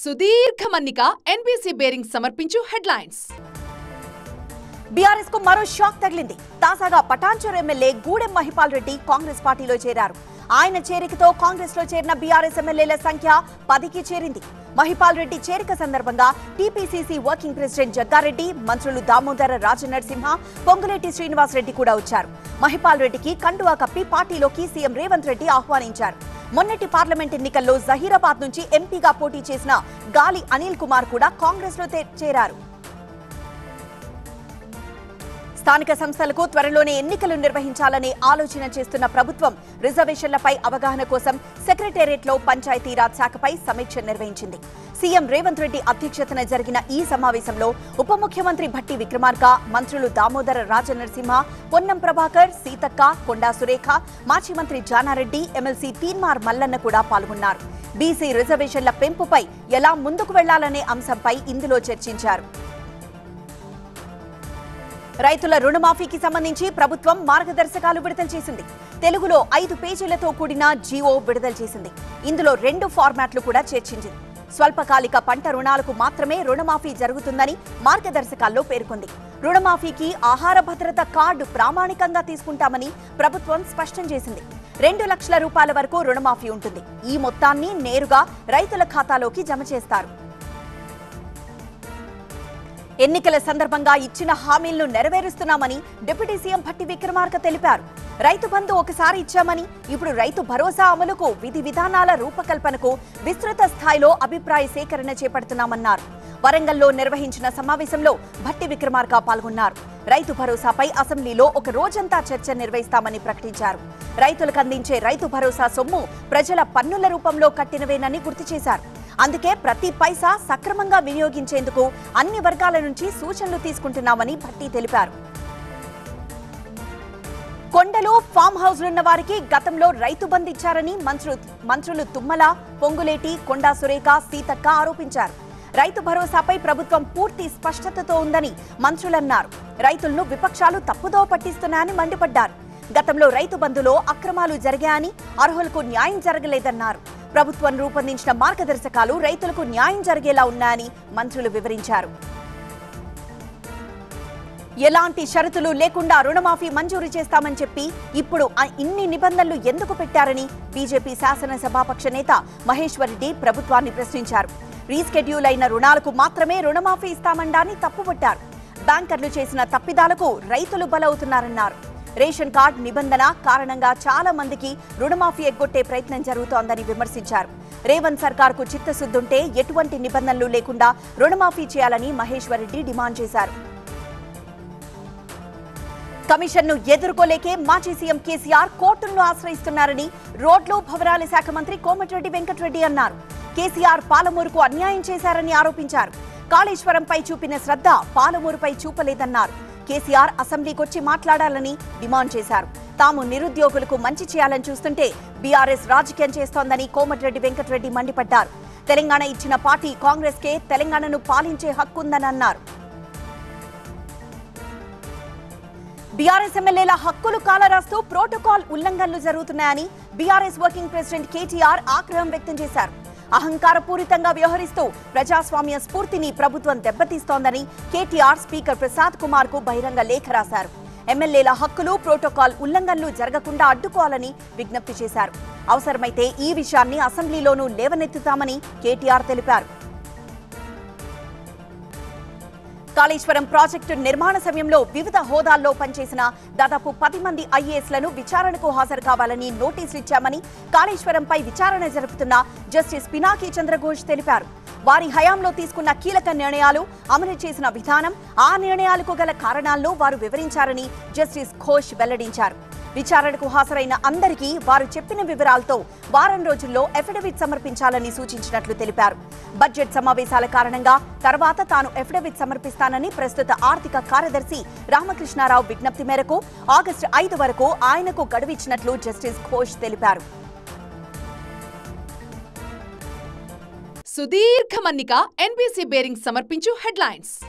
సుదీర్ఘ మన్నిక NBC bearing సమర్పించు హెడ్లైన్స్. బీఆర్ఎస్కు మరో షాక్ తగిలింది. తాజాగా పటాన్చూర్ ఎమ్మెల్యే గూడెం మహిపాల్ రెడ్డి కాంగ్రెస్ పార్టీలో చేరారు. ఆయన చేరికతో కాంగ్రెస్లో చేరిన బీఆర్ఎస్ ఎమ్మెల్యేల సంఖ్య పదికి చేరింది. మహిపాల్ రెడ్డి చేరిక సందర్భంగా టీపీసీసీ వర్కింగ్ ప్రెసిడెంట్ జగ్గారెడ్డి మంత్రులు దామోదర రాజనరసింహ పొంగులేటి శ్రీనివాస్ రెడ్డి కూడా వచ్చారు. మహిపాల్ రెడ్డికి కండువా కప్పి పార్టీలోకి సీఎం రేవంత్ రెడ్డి ఆహ్వానించారు. మొన్నటి పార్లమెంట్ ఎన్నికల్లో జహీరాబాద్ నుంచి ఎంపీగా పోటీ చేసిన గాలి అనిల్ కుమార్ కూడా కాంగ్రెస్లో చేరారు. స్థానిక సంస్థలకు త్వరలోనే ఎన్నికలు నిర్వహించాలనే ఆలోచన చేస్తున్న ప్రభుత్వం రిజర్వేషన్లపై అవగాహన కోసం సెక్రటేరియట్లో పంచాయతీరాజ్ శాఖపై సమీక్ష నిర్వహించింది. సీఎం రేవంత్ రెడ్డి అధ్యక్షతన జరిగిన ఈ సమావేశంలో ఉప ముఖ్యమంత్రి భట్టి విక్రమార్క మంత్రులు దామోదర రాజనరసింహ పొన్నం ప్రభాకర్ సీతక్క కొండా సురేఖ మాజీ మంత్రి జానారెడ్డి ఎమ్మెల్సీ తీన్మార్ మల్లన్న కూడా పాల్గొన్నారు. బీసీ రిజర్వేషన్ల పెంపుపై ఎలా ముందుకు వెళ్ళాలనే అంశంపై ఇందులో చర్చించారు. రైతుల రుణమాఫీకి సంబంధించి ప్రభుత్వం మార్గదర్శకాలు విడుదల చేసింది. తెలుగులో ఐదు పేజీలతో కూడిన జీవో విడుదల చేసింది. ఇందులో రెండు ఫార్మాట్లు కూడా చేర్చింది. స్వల్పకాలిక పంట రుణాలకు మాత్రమే రుణమాఫీ జరుగుతుందని మార్గదర్శకాల్లో పేర్కొంది. రుణమాఫీకి ఆహార భద్రత కార్డు ప్రామాణికంగా తీసుకుంటామని ప్రభుత్వం స్పష్టం చేసింది. రెండు లక్షల రూపాయల వరకు రుణమాఫీ ఉంటుంది. ఈ మొత్తాన్ని నేరుగా రైతుల ఖాతాలోకి జమ చేస్తారు. ఎన్నికల సందర్భంగా ఇచ్చిన హామీలను నెరవేరుస్తున్నామని డిప్యూటీ సీఎం భట్టి విక్రమార్క తెలిపారు. రైతు బంధు ఒకసారి ఇచ్చామని ఇప్పుడు రైతు భరోసా అమలుకు విధి విధానాల రూపకల్పనకు విస్తృత స్థాయిలో అభిప్రాయ సేకరణ చేపడుతున్నామన్నారు. వరంగల్లో నిర్వహించిన సమావేశంలో భట్టి విక్రమార్క పాల్గొన్నారు. రైతు భరోసాపై అసెంబ్లీలో ఒక రోజంతా చర్చ నిర్వహిస్తామని ప్రకటించారు. రైతులకు అందించే రైతు భరోసా సొమ్ము ప్రజల పన్నుల రూపంలో కట్టినవేనని గుర్తు చేశారు. అందుకే ప్రతి పైసా సక్రమంగా వినియోగించేందుకు అన్ని వర్గాల నుంచి సూచనలు తీసుకుంటున్నామని భట్టి తెలిపారు. కొండలు ఫామ్ హౌస్లున్న వారికి గతంలో రైతు బంద్ ఇచ్చారని మంత్రులు తుమ్మల పొంగులేటి కొండా సురేఖ సీతక్క ఆరోపించారు. రైతు భరోసాపై ప్రభుత్వం పూర్తి స్పష్టతతో ఉందని మంత్రులన్నారు. రైతులను విపక్షాలు తప్పుదో పట్టిస్తున్నాయని మండిపడ్డారు. గతంలో రైతు బంధులో అక్రమాలు జరిగాయని అర్హులకు న్యాయం జరగలేదన్నారు. ప్రభుత్వం రూపొందించిన మార్గదర్శకాలు రైతులకు న్యాయం జరిగేలా ఉన్నాయని మంత్రులు వివరించారు. ఎలాంటి షరతులు లేకుండా రుణమాఫీ మంజూరు చేస్తామని చెప్పి ఇప్పుడు ఆ ఇన్ని నిబంధనలు ఎందుకు పెట్టారని బీజేపీ శాసనసభాపక్ష నేత మహేశ్వర్ రెడ్డి ప్రభుత్వాన్ని ప్రశ్నించారు. రీస్కెడ్యూల్ అయిన రుణాలకు మాత్రమే రుణమాఫీ ఇస్తామండాని తప్పుపట్టారు. బ్యాంకర్లు చేసిన తప్పిదాలకు రైతులు బలవుతున్నారన్నారు. రేషన్ కార్డు నిబంధన కారణంగా చాలా మందికి రుణమాఫీ ఎగ్గొట్టే ప్రయత్నం జరుగుతోందని విమర్శించారు. రేవంత్ సర్కార్కు చిత్తశుద్ధుంటే ఎటువంటి నిబంధనలు లేకుండా రుణమాఫీ చేయాలని మహేశ్వర్ రెడ్డి డిమాండ్ చేశారు. కమిషన్ను ఎదుర్కోలేకే మాజీ సీఎం కేసీఆర్ కోర్టులను ఆశ్రయిస్తున్నారని రోడ్లు భవనాల శాఖ మంత్రి కోమటిరెడ్డి వెంకటరెడ్డి అన్నారు. కేసీఆర్ పాలమూరుకు అన్యాయం చేశారని ఆరోపించారు. కాళేశ్వరంపై చూపిన శ్రద్ధ పాలమూరుపై చూపలేదన్నారు. కేసీఆర్ అసెంబ్లీకొచ్చి మాట్లాడాలని డిమాండ్ చేశారు. తాము నిరుద్యోగులకు మంచి చేయాలని చూస్తుంటే బీఆర్ఎస్ రాజకీయం చేస్తోందని కోమటిరెడ్డి వెంకటరెడ్డి మండిపడ్డారు. తెలంగాణ ఇచ్చిన పార్టీ కాంగ్రెస్కే తెలంగాణను పాలించే హక్కుందని అన్నారు. బీఆర్ఎస్ ఎమ్మెల్యేల హక్కులు కాలరాస్తూ ప్రోటోకాల్ ఉల్లంఘనలు జరుగుతున్నాయని బీఆర్ఎస్ వర్కింగ్ ప్రెసిడెంట్ కేటీఆర్ ఆగ్రహం వ్యక్తం చేశారు. అహంకారపూరితంగా వ్యవహరిస్తూ ప్రజాస్వామ్య స్ఫూర్తిని ప్రభుత్వం దెబ్బతీస్తోందని కేటీఆర్ స్పీకర్ ప్రసాద్ కుమార్కు బహిరంగ లేఖ రాశారు. ఎమ్మెల్యేల హక్కులు ప్రోటోకాల్ ఉల్లంఘనలు జరగకుండా అడ్డుకోవాలని విజ్ఞప్తి చేశారు. అవసరమైతే ఈ విషయాన్ని అసెంబ్లీలోనూ లేవనెత్తుతామని కేటీఆర్ తెలిపారు. కాళేశ్వరం ప్రాజెక్టు నిర్మాణ సమయంలో వివిధ హోదాల్లో పనిచేసిన దాదాపు పది మంది ఐఏఎస్లను విచారణకు హాజరు కావాలని నోటీసులు ఇచ్చామని కాళేశ్వరంపై విచారణ జరుపుతున్న జస్టిస్ పినాకి చంద్రఘోష్ తెలిపారు. వారి హయాంలో తీసుకున్న కీలక నిర్ణయాలు అమలు చేసిన విధానం ఆ నిర్ణయాలకు గల కారణాలను వారు వివరించారని జస్టిస్ ఘోష్ వెల్లడించారు. విచారణకు హాజరైన అందరికీ వారు చెప్పిన వివరాలతో వారం రోజుల్లో ఎఫిడవిట్ సమర్పించాలని సూచించినట్లు తెలిపారు. బడ్జెట్ సమావేశాల కారణంగా తర్వాత తాను ఎఫిడవిట్ సమర్పిస్తానని ప్రస్తుత ఆర్థిక కార్యదర్శి రామకృష్ణారావు విజ్ఞప్తి మేరకు ఆగస్టు ఐదు వరకు ఆయనకు గడువిచ్చినట్లు జస్టిస్ ఘోష్ తెలిపారు. సుదీర్ఘ మన్నిక ఎన్బీసీ బేరింగ్ సమర్పించు హెడ్లైన్స్.